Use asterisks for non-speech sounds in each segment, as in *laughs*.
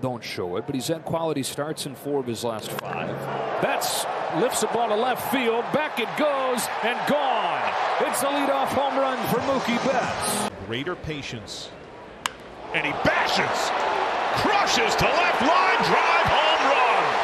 don't show it, but he's had quality starts in four of his last five. That's lifts the ball to left field. Back it goes and gone. It's the leadoff home run for Mookie Betts. Greater patience. And he bashes, crushes to left line, drive home run.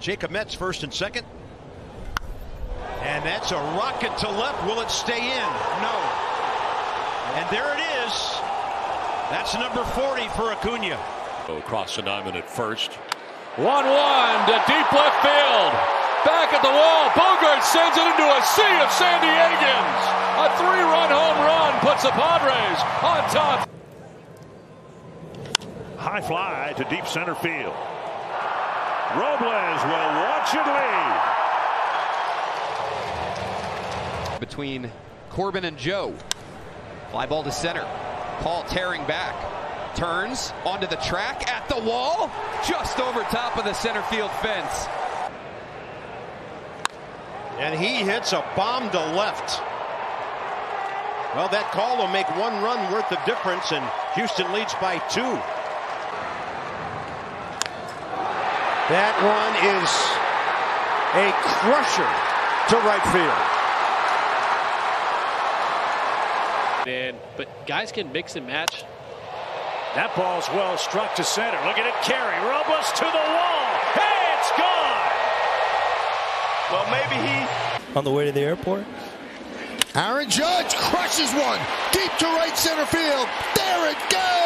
Jacob Metz first and second. And that's a rocket to left. Will it stay in? No. And there it is. That's number 40 for Acuna. Oh, across the diamond at first. 1 1 to deep left field. Back at the wall. Bogaerts sends it into a sea of San Diegans. A three run home run puts the Padres on top. High fly to deep center field. Robles will watch it leave. Between Corbin and Joe. Fly ball to center. Paul tearing back. Turns onto the track at the wall. Just over top of the center field fence. And he hits a bomb to left. Well, that call will make one run worth of difference, and Houston leads by two. That one is a crusher to right field. Man, but guys can mix and match. That ball's well struck to center. Look at it carry. Robles to the wall. Hey, it's gone. Well, maybe he. On the way to the airport? Aaron Judge crushes one deep to right center field. There it goes.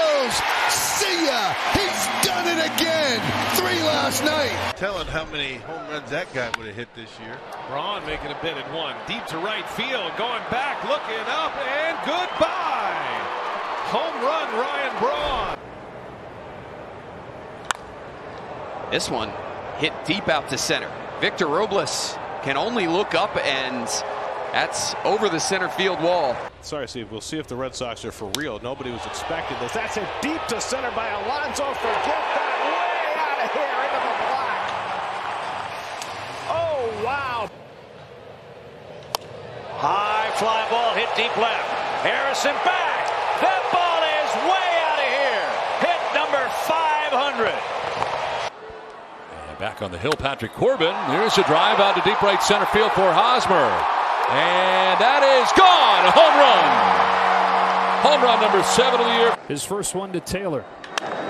See ya. He's done it again. Three last night. Telling how many home runs that guy would have hit this year. Braun making a bid at one. Deep to right field. Going back, looking up, and goodbye. Home run, Ryan Braun. This one hit deep out to center. Victor Robles can only look up and that's over the center field wall. Sorry, Steve. We'll see if the Red Sox are for real. Nobody was expecting this. That's a deep to center by Alonso. Forget that. Way out of here into the black. Oh, wow. High fly ball hit deep left. Harrison back. That ball is way out of here. Hit number 500. And back on the hill, Patrick Corbin. There's a drive out to deep right center field for Hosmer. And that is gone. A home run. Home run number seven of the year. His first one to Taylor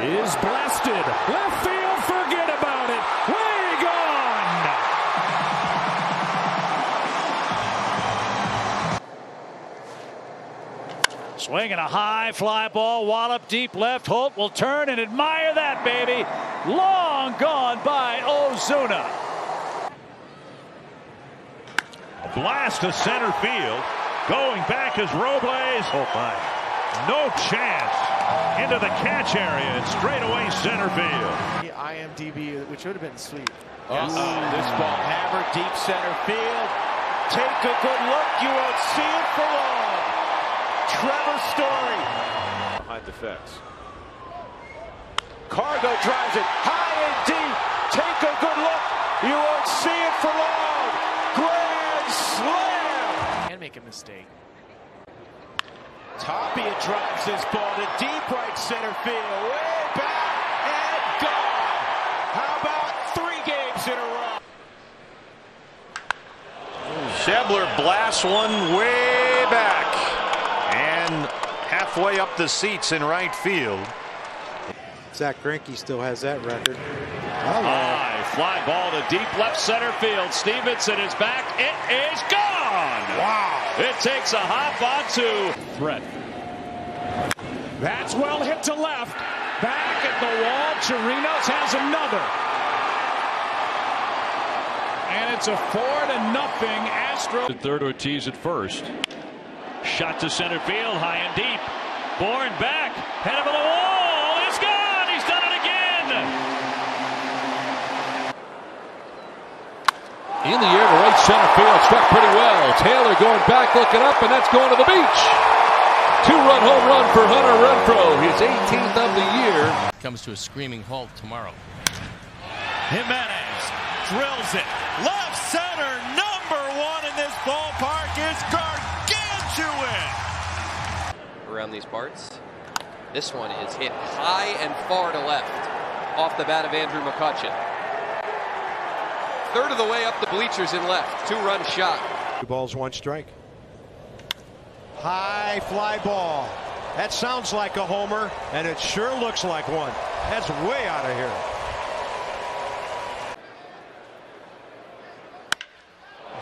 is blasted. Left field, forget about it. Way gone. Swinging a high fly ball, wallop deep left. Holt will turn and admire that, baby. Long gone by Ozuna. A blast to center field. Going back is Robles. Oh, my. No chance. Into the catch area and straight away center field. The IMDB, which would have been sweet. Yes. Uh, this ball hammered deep center field. Take a good look. You won't see it for long. Trevor Story. Behind the fence. Cargo drives it high and deep. Take a good look. You won't see it for long. Grand slam. Can make a mistake. Tapia drives this ball to deep right center field. Way back and gone. How about three games in a row? Schebler blasts one way back and halfway up the seats in right field. Zack Greinke still has that record. High fly ball to deep left center field. Stevenson is back. It is gone. Wow. It takes a hop onto threat. That's well hit to left. Back at the wall. Chirinos has another. And it's a four to nothing Astro. Third Ortiz at first. Shot to center field, high and deep. Born back, head of the wall. It's gone. He's done it again. In the air to right center field. Struck pretty well. Taylor going back, looking up, and that's going to the beach. Two-run home run for Hunter Renfroe. His 18th of the year. Comes to a screaming halt tomorrow. Jimenez drills it. Left center, number one in this ballpark is gargantuan. Around these parts. This one is hit high and far to left off the bat of Andrew McCutchen. Third of the way up the bleachers in left. Two run shot. Two balls, one strike. High fly ball. That sounds like a homer, and it sure looks like one. That's way out of here.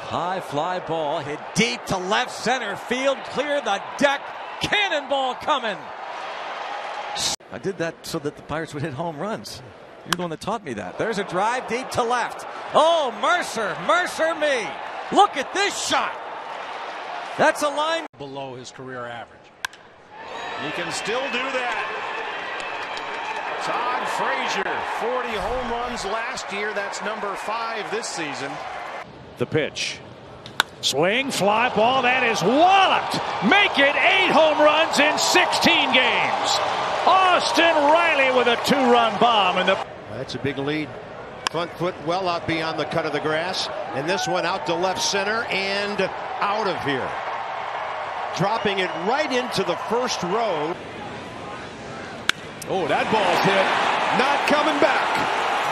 High fly ball hit deep to left center field. Clear the deck. Cannonball coming. I did that so that the Pirates would hit home runs. You're the one that taught me that. There's a drive deep to left. Oh, Mercer, Mercer me. Look at this shot. That's a line below his career average. He can still do that. Todd Frazier, 40 home runs last year. That's number five this season. The pitch. Swing, fly ball, that is walloped. Make it eight home runs in 16 games. Austin Riley with a two-run bomb. And the That's a big lead. Front foot well out beyond the cut of the grass. And this one out to left center and out of here. Dropping it right into the first row. Oh, that ball's hit. Not coming back.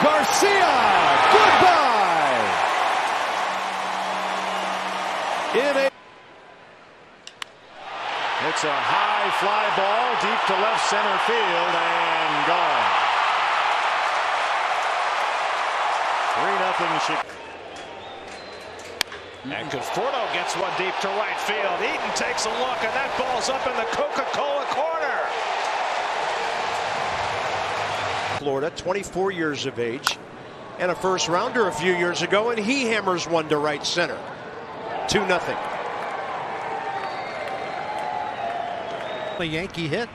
Garcia, goodbye. In a It's a high fly ball deep to left center field and gone. 3 nothing Chicago. Mm-hmm. And Conforto gets one deep to right field. Eaton takes a look, and that ball's up in the Coca-Cola corner. Florida, 24 years of age, and a first rounder a few years ago, and he hammers one to right center. 2 nothing. A Yankee hit.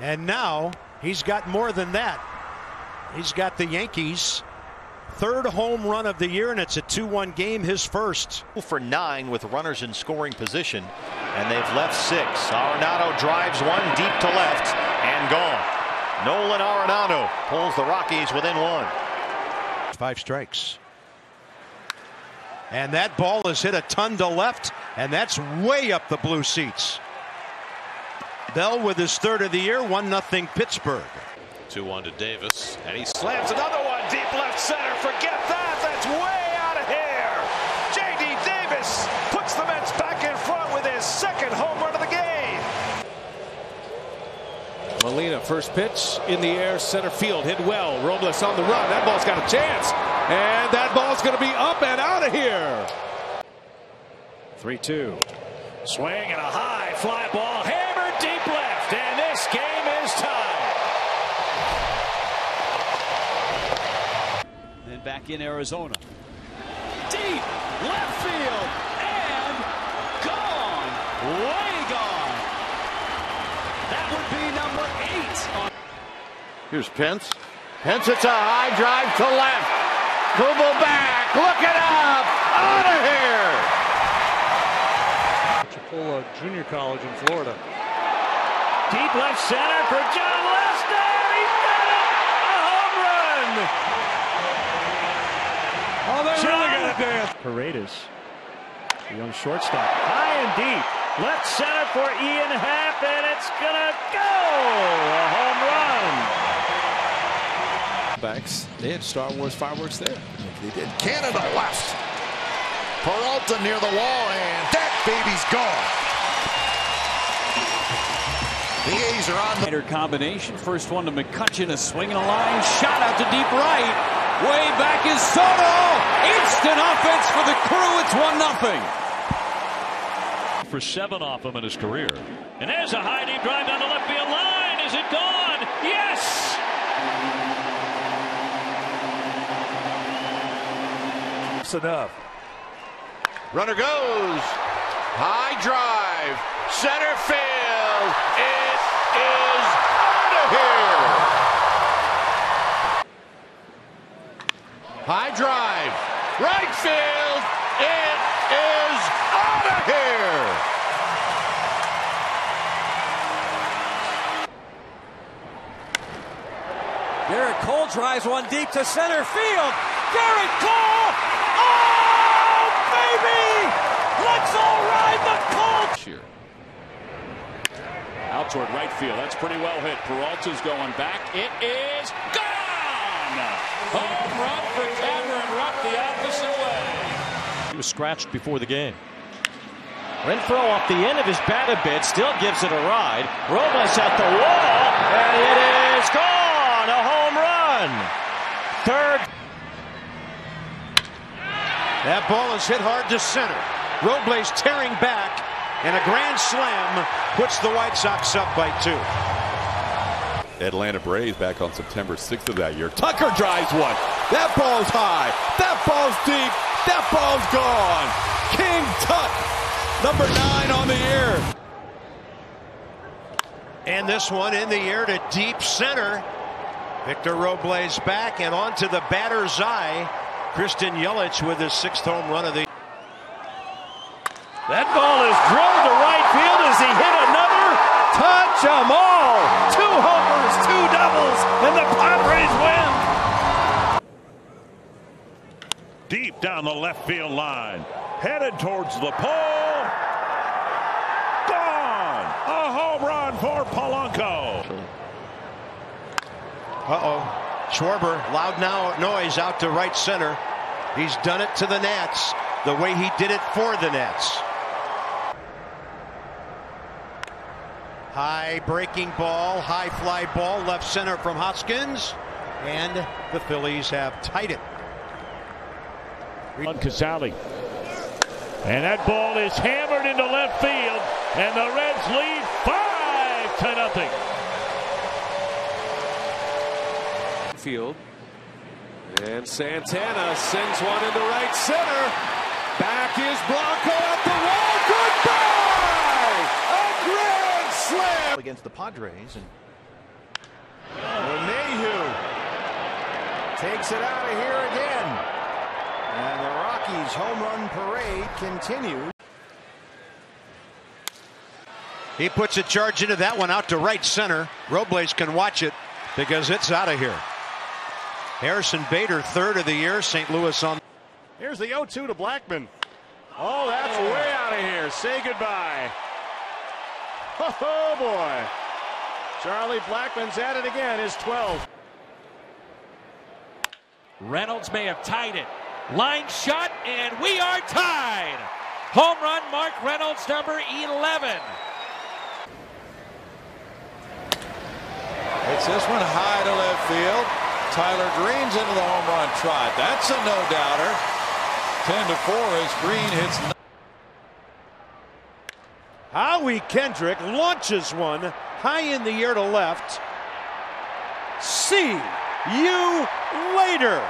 And now he's got more than that. He's got the Yankees third home run of the year, and it's a 2-1 game, his first. For nine with runners in scoring position, and they've left six. Arenado drives one deep to left and gone. Nolan Arenado pulls the Rockies within one. Five strikes. And that ball is hit a ton to left, and that's way up the blue seats. Bell with his third of the year, 1 0 Pittsburgh. 2 1 to Davis, and he Slams another one deep left center. Forget that. That's way out of here. J.D. Davis puts the Mets back in front with his second home run of the game. Molina, first pitch in the air, center field, hit well. Robles on the run. That ball's got a chance. And that ball's going to be up and out of here. 3 2. Swing and a high fly ball deep left. And this game is tied. Then back in Arizona. Deep left field and gone. Way gone. That would be number eight. On Here's Pence. Pence, it's a high drive to left. Kubel back. Look it up. Out of here. Chipola Junior College in Florida. Deep left center for Jon Lester. He's got it. A home run. Oh, they really got to dance. Paredes, the young shortstop. High and deep. Left center for Ian Happ, and it's going to go. A home run. Backs. They had Star Wars fireworks there. They did. Canada left. Peralta near the wall, and that baby's gone. The A's are on the Snyder combination. First one to McCutchen, a swing and a line shot out to deep right. Way back is Soto. Instant offense for the crew. It's one nothing. For seven off him in his career. And there's a high deep drive down the left field line. Is it gone? Yes. That's enough. Runner goes. High drive. Center field. It is out of here. High drive. Right field. It is out of here. Gerrit Cole drives one deep to center field. Gerrit Cole! Oh, baby! Let's all ride the Cole! Out toward right field. That's pretty well hit. Peralta's going back. It is gone! Home run for Cameron Rupp the opposite way. He was scratched before the game. Renfroe off the end of his bat a bit, still gives it a ride. Robles at the wall, and it is gone! A home run! Third. That ball is hit hard to center. Robles tearing back, and a grand slam puts the White Sox up by two. Atlanta Braves back on September 6th of that year. Tucker drives one. That ball's high. That ball's deep. That ball's gone. King Tut, number nine on the year. And this one in the air to deep center. Victor Robles back and onto the batter's eye. Christian Yelich with his sixth home run of the That ball is drilled to right field as he hit another. Touch them all. Two homers, two doubles, and the Padres win. Deep down the left field line. Headed towards the pole. Gone. A home run for Polanco. Uh-oh. Schwarber, loud now noise out to right center. He's done it to the Nats the way he did it for the Nats. High breaking ball, high fly ball, left center from Hoskins. And the Phillies have tied it. On Casali. And that ball is hammered into left field. And the Reds lead 5 to nothing. Field. And Santana sends one into right center. Back is Blanco at the wall. Goodbye! A grand slam against the Padres. And Mayhew takes it out of here again. And the Rockies home run parade continues. He puts a charge into that one out to right center. Robles can watch it because it's out of here. Harrison Bader, third of the year. St. Louis on. Here's the 0 2 to Blackmon. Oh, that's way out of here. Say goodbye. *laughs* Oh, boy. Charlie Blackmon's at it again, his 12. Reynolds may have tied it. Line shot, and we are tied. Home run, Mark Reynolds, number 11. It's this one high to left field. Tyler Green's into the home run trot. That's a no-doubter. 10 to 4 as Green hits. Howie Kendrick launches one high in the air to left. See you later.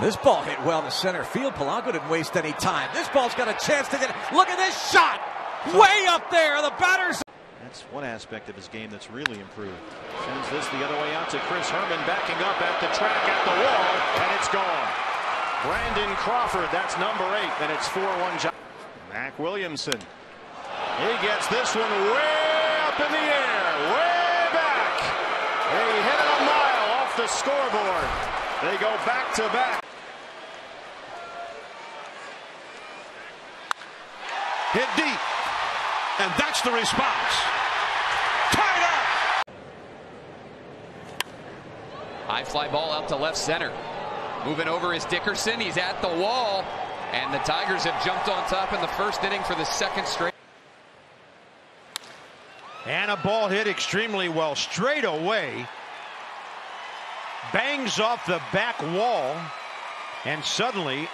This ball hit well to center field. Polanco didn't waste any time. This ball's got a chance to get. Look at this shot! Way up there. The batter's. That's one aspect of his game that's really improved. Sends this the other way out to Chris Herman backing up at the track at the wall, and it's gone. Brandon Crawford, that's number eight, and it's 4-1. Mac Williamson. He gets this one way up in the air, way back. They hit it a mile off the scoreboard. They go back to back. Hit deep. And that's the response. Tied up. High fly ball out to left center. Moving over is Dickerson. He's at the wall. And the Tigers have jumped on top in the first inning for the second straight. And a ball hit extremely well straight away. Bangs off the back wall. And suddenly.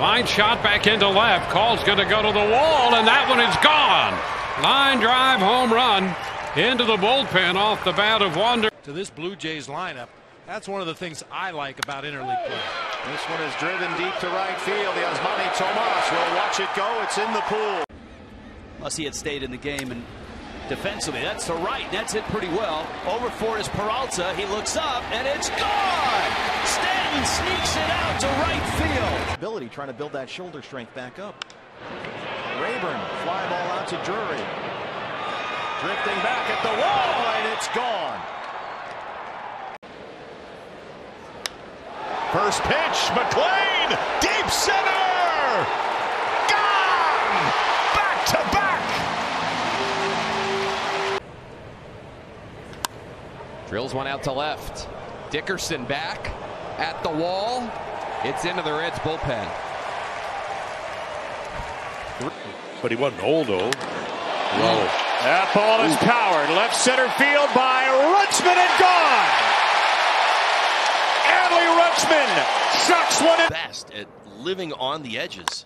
Line shot back into left. Call's going to go to the wall, and that one is gone. Line drive home run into the bullpen off the bat of Wander. To this Blue Jays lineup, that's one of the things I like about interleague play. This one is driven deep to right field. Yasmany Tomas will watch it go. It's in the pool. Unless he had stayed in the game and defensively. That's the right. That's it pretty well. Over for is Peralta. He looks up and it's gone. Stanton sneaks it out to right field. Ability trying to build that shoulder strength back up. Raburn fly ball out to Drury. Drifting back at the wall and it's gone. First pitch, McLean, deep center. Drills one out to left. Dickerson back at the wall. It's into the Reds bullpen. But he wasn't old, old. Whoa. That ball is powered. Left center field by Rutschman and gone. Adley Rutschman chucks one in. Best at living on the edges.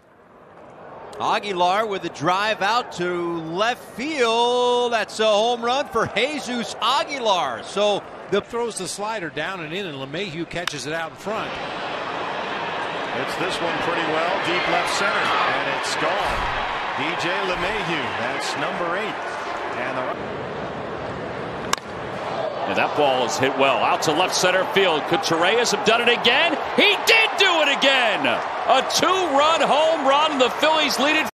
Aguilar with a drive out to left field. That's a home run for Jesus Aguilar. So the throws the slider down and in, and LeMahieu catches it out in front. It's this one pretty well, deep left center, and it's gone. DJ LeMahieu, that's number eight. And, the... and that ball is hit well out to left center field. Could Torreyes have done it again? He did do it again. A two-run home run. The Phillies lead it.